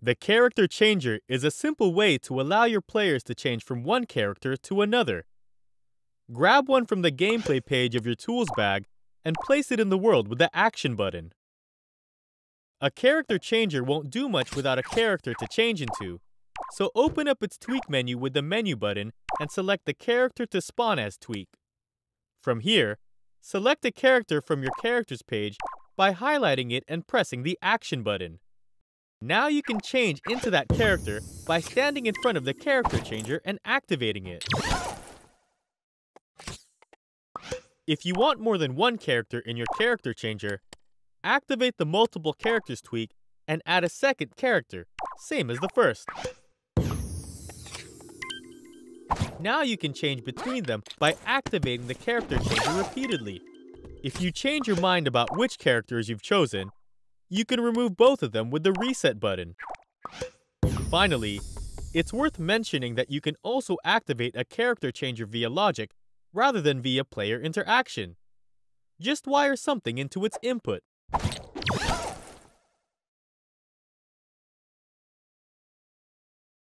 The Character Changer is a simple way to allow your players to change from one character to another. Grab one from the gameplay page of your tools bag and place it in the world with the Action button. A character changer won't do much without a character to change into, so open up its tweak menu with the menu button and select the character to spawn as tweak. From here, select a character from your characters page by highlighting it and pressing the action button. Now you can change into that character by standing in front of the character changer and activating it. If you want more than one character in your character changer, activate the multiple characters tweak and add a second character, same as the first. Now you can change between them by activating the character changer repeatedly. If you change your mind about which characters you've chosen, you can remove both of them with the reset button. Finally, it's worth mentioning that you can also activate a character changer via logic rather than via player interaction. Just wire something into its input.